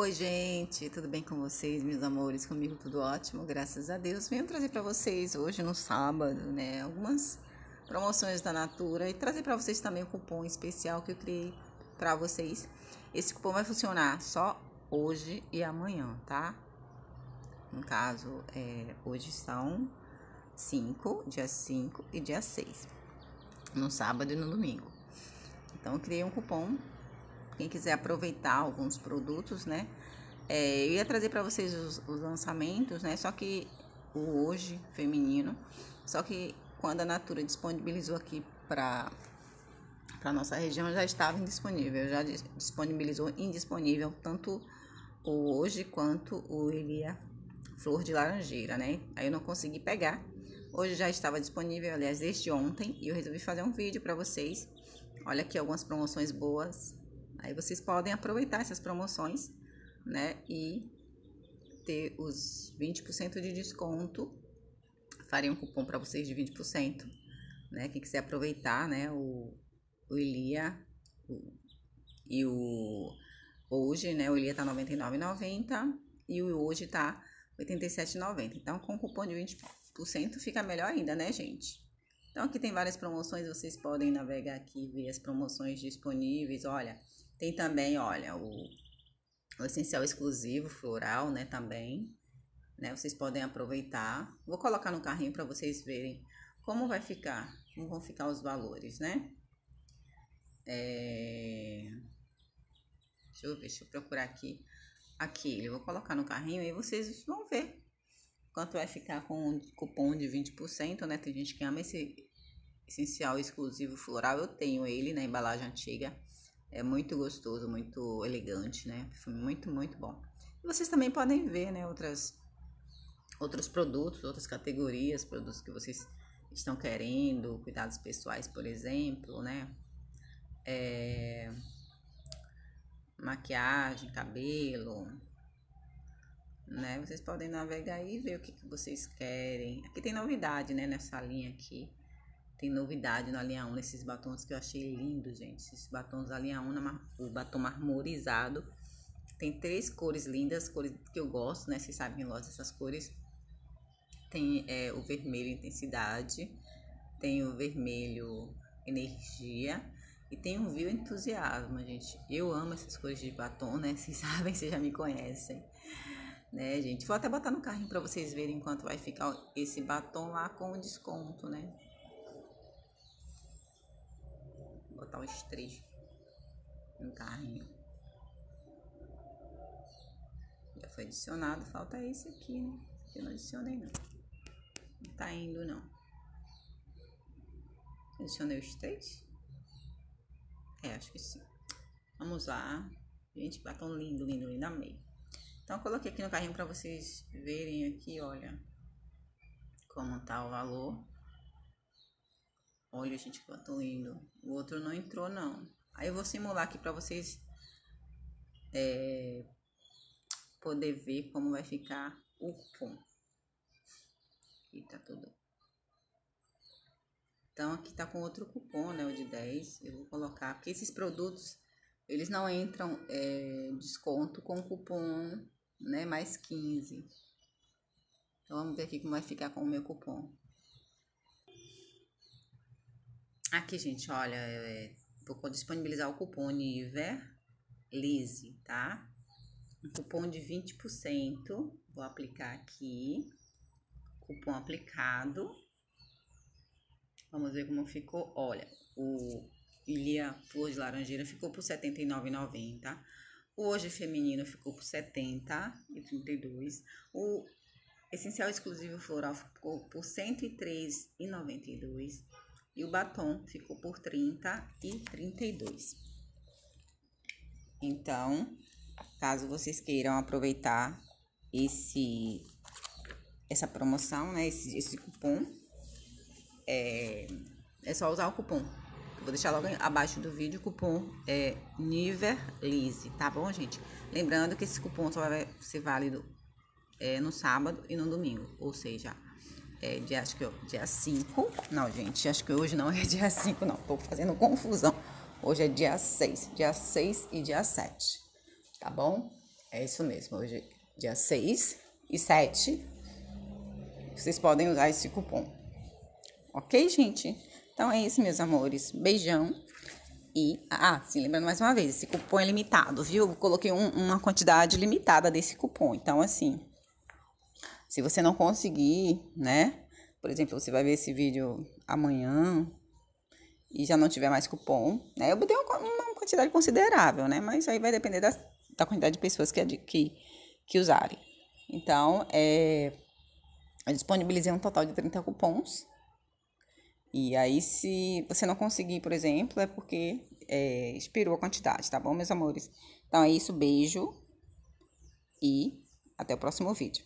Oi, gente, tudo bem com vocês, meus amores? Comigo tudo ótimo, graças a Deus. Venho trazer para vocês hoje no sábado, né, algumas promoções da Natura e trazer para vocês também o cupom especial que eu criei para vocês. Esse cupom vai funcionar só hoje e amanhã, tá? No caso, é, hoje são 5, dia 5 e dia 6, no sábado e no domingo. Então, eu criei um cupom quem quiser aproveitar alguns produtos, né? É, eu ia trazer para vocês os, os, lançamentos, né? Só que o hoje feminino, só que quando a Natura disponibilizou aqui para para nossa região já estava indisponível, já disponibilizou indisponível tanto o hoje quanto o Elia Flor de Laranjeira, né? Aí eu não consegui pegar. Hoje já estava disponível, aliás, desde ontem, e eu resolvi fazer um vídeo para vocês. Olha aqui algumas promoções boas Aí vocês podem aproveitar essas promoções, né? E ter os 20% de desconto. Farei um cupom para vocês de 20%, né? Quem quiser aproveitar, né? O, o Ilia o, e o hoje, né? O Ilia tá R$ 99,90 e o hoje tá R$ 87,90. Então, com cupom de 20% fica melhor ainda, né, gente? Então, aqui tem várias promoções, vocês podem navegar aqui e ver as promoções disponíveis. Olha, tem também, olha, o, o essencial exclusivo floral, né, também. Né, vocês podem aproveitar. Vou colocar no carrinho para vocês verem como vai ficar, como vão ficar os valores, né? É... Deixa eu ver, deixa eu procurar aqui. Aqui, eu vou colocar no carrinho e vocês vão ver quanto vai ficar com o cupom de 20%, né? Tem gente que ama esse essencial exclusivo floral. Eu tenho ele na embalagem antiga. É muito gostoso, muito elegante, né? Perfume muito, muito bom. E vocês também podem ver, né, outras outros produtos, outras categorias, produtos que vocês estão querendo, cuidados pessoais, por exemplo, né? É, maquiagem, cabelo, né? Vocês podem navegar e ver o que, que vocês querem. Aqui tem novidade, né? Nessa linha aqui. Tem novidade na linha 1, nesses batons que eu achei lindos, gente. Esses batons da linha 1, o batom marmorizado. Tem três cores lindas, cores que eu gosto, né? Vocês sabem que eu gosto dessas cores. Tem é, o vermelho intensidade, tem o vermelho energia e tem o viu entusiasmo, gente. Eu amo essas cores de batom, né? Vocês sabem, vocês já me conhecem. Né, gente? Vou até botar no carrinho para vocês verem quanto vai ficar esse batom lá com o desconto, né? Os três no carrinho. Já foi adicionado, falta esse aqui, né? eu não adicionei não. Não tá indo não. Adicionei os três? É, acho que sim. Vamos lá. Gente, batom lindo, lindo, lindo, amei. Então, coloquei aqui no carrinho para vocês verem aqui, olha, como tá o valor. Olha, gente, que batom lindo. O outro não entrou, não. Aí eu vou simular aqui pra vocês é, poder ver como vai ficar o cupom. Aqui tá tudo. Então, aqui tá com outro cupom, né? O de 10. Eu vou colocar, porque esses produtos, eles não entram é, desconto com cupom, né? Mais 15. Então, vamos ver aqui como vai ficar com o meu cupom. Aqui, gente, olha, é, vou disponibilizar o cupom NIVER Lise, tá? Um cupom de 20%. Vou aplicar aqui. Cupom aplicado. Vamos ver como ficou. Olha, o Ilia Flor de Laranjeira ficou por R$ 79,90. O Hoje Feminino ficou por R$ 70,32. O Essencial Exclusivo Floral ficou por R$ 103,92 e o batom ficou por 30 e 32. Então, caso vocês queiram aproveitar esse essa promoção, né, esse, esse cupom, é, é só usar o cupom. vou deixar logo abaixo do vídeo o cupom é Niverlise, tá bom, gente? Lembrando que esse cupom só vai ser válido é, no sábado e no domingo, ou seja, é dia, acho que é dia 5. Não, gente, acho que hoje não é dia 5, não. Tô fazendo confusão. Hoje é dia 6. Dia 6 e dia 7. Tá bom? É isso mesmo, hoje dia 6 e 7. Vocês podem usar esse cupom. Ok, gente? Então é isso, meus amores. Beijão. E, ah, sim, lembrando mais uma vez, esse cupom é limitado, viu? Eu coloquei um, uma quantidade limitada desse cupom. Então, assim, se você não conseguir, né? Por exemplo, você vai ver esse vídeo amanhã e já não tiver mais cupom, né? Eu botei uma, uma quantidade considerável, né? Mas aí vai depender da, da quantidade de pessoas que, que, que usarem. Então, é, eu disponibilizei um total de 30 cupons. E aí, se você não conseguir, por exemplo, é porque é, expirou a quantidade, tá bom, meus amores? Então é isso, beijo e até o próximo vídeo.